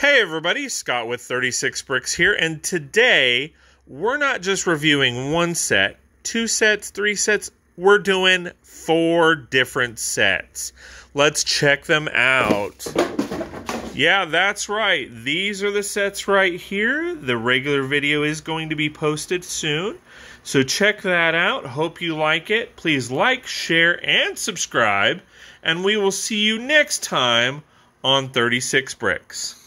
Hey everybody, Scott with 36 Brix here, and today we're not just reviewing one set, two sets, three sets, we're doing four different sets. Let's check them out. Yeah, that's right. These are the sets right here. The regular video is going to be posted soon. So check that out. Hope you like it. Please like, share, and subscribe. And we will see you next time on 36 Brix.